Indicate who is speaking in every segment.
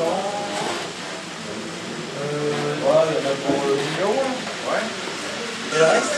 Speaker 1: Euh, voilà, il y en a pour le numéro. Ouais. Et le reste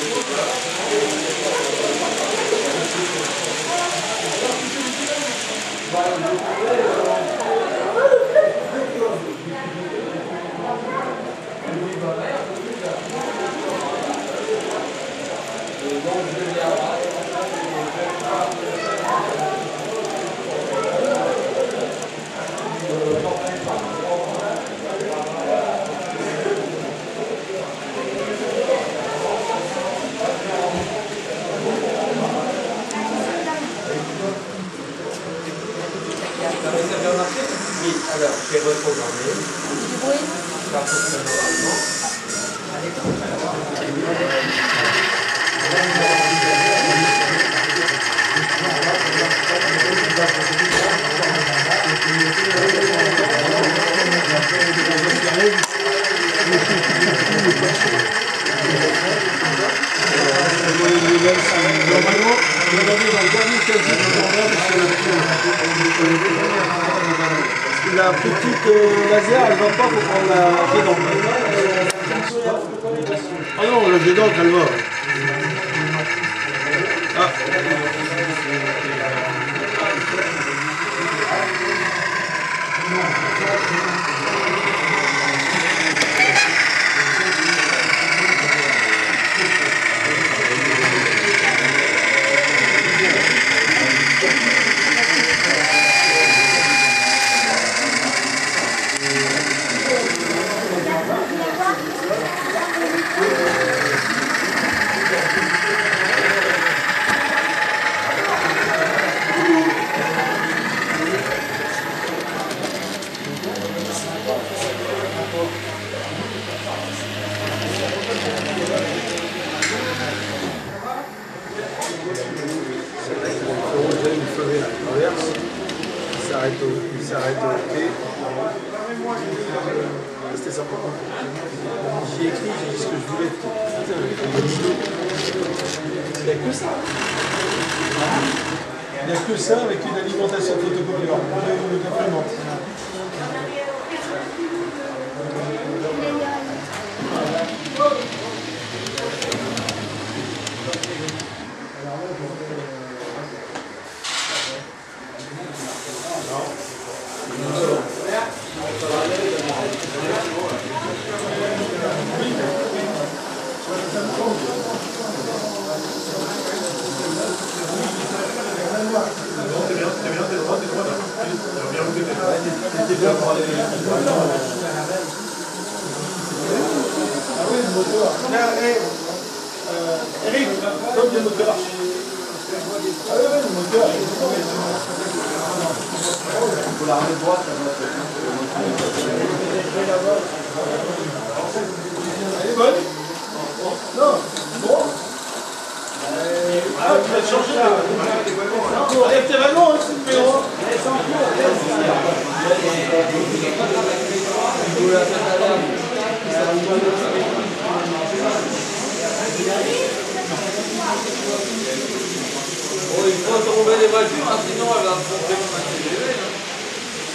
Speaker 2: 何?
Speaker 3: Oui, alors, j'ai reprogrammé.
Speaker 2: Oui.
Speaker 3: Ça fonctionne normalement.
Speaker 4: Normalement, on va aller dans le dernier casier de l'endroit parce que la, la euh, laser, elle va pas pour prendre la d'encre. Ah non, jet d'encre, elle va. Ah. Déjà, il ferait la traverse, il s'arrête au, il s'arrête au T. C'était sympa. J'y ai écrit, j'ai dit ce que je voulais. Il n'y a que ça. Il n'y a que ça avec une alimentation photocopieur, de, de d'imprimante. Eric, comme le moteur. Ah ouais, le moteur.
Speaker 1: Faut la ramener droite.
Speaker 4: Elle est bonne. Ah, hein.
Speaker 3: Oh, il faut trouver des voitures, hein, sinon elle va pomper mon accéléré. hein.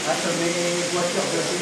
Speaker 1: Ah, ça met les voitures de ces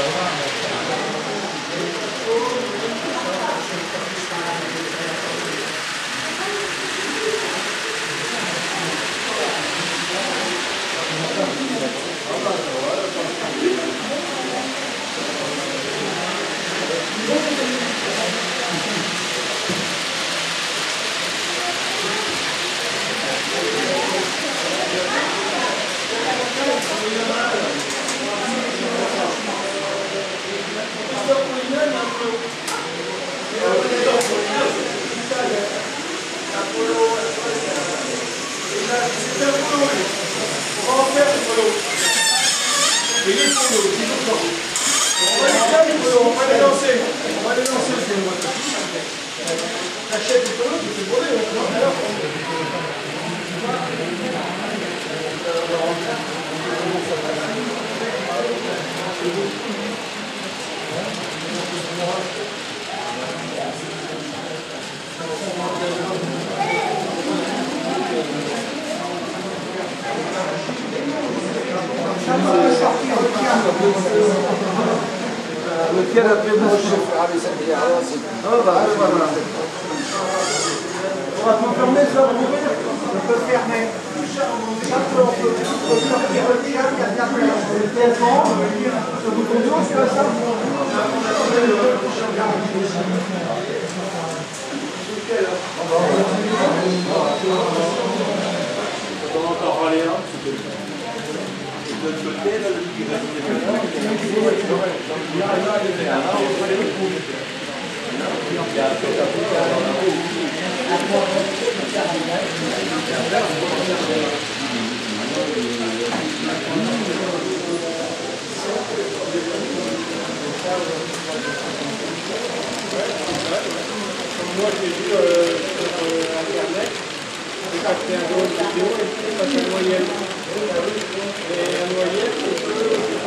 Speaker 4: Lequel a On va. Ça peut sortir le chat, il y a bien le téléphone, ça vous conduit, c'est pas ça
Speaker 3: On va encore râler un petit peu. De l'autre côté, là, le qui reste
Speaker 2: Moi, j'ai vu euh, sur euh, Internet, acheté un drone vidéo et puis ça fait moyenne. Et la moyenne, c'est que c'est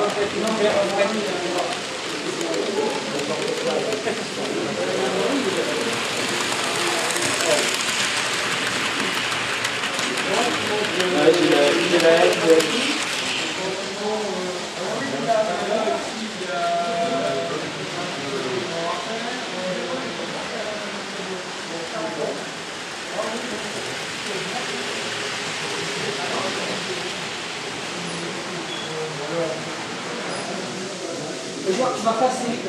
Speaker 4: Je vois passer.